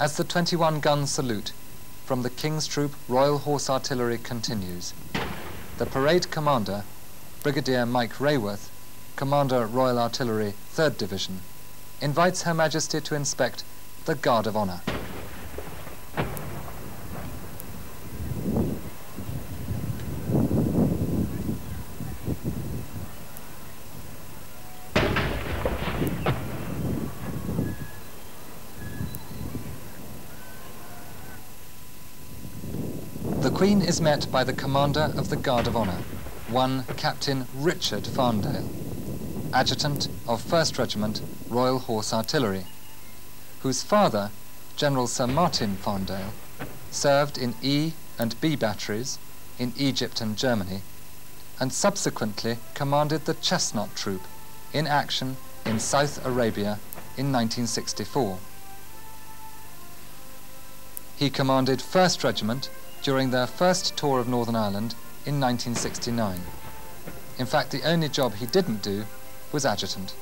As the 21-gun salute from the King's Troop Royal Horse Artillery continues, the parade commander, Brigadier Mike Rayworth, Commander Royal Artillery 3rd Division, invites Her Majesty to inspect the Guard of Honour. Queen is met by the Commander of the Guard of Honour, one Captain Richard Farndale, Adjutant of 1st Regiment Royal Horse Artillery, whose father, General Sir Martin Farndale, served in E and B batteries in Egypt and Germany, and subsequently commanded the Chestnut Troop in action in South Arabia in 1964. He commanded 1st Regiment during their first tour of Northern Ireland in 1969. In fact, the only job he didn't do was adjutant.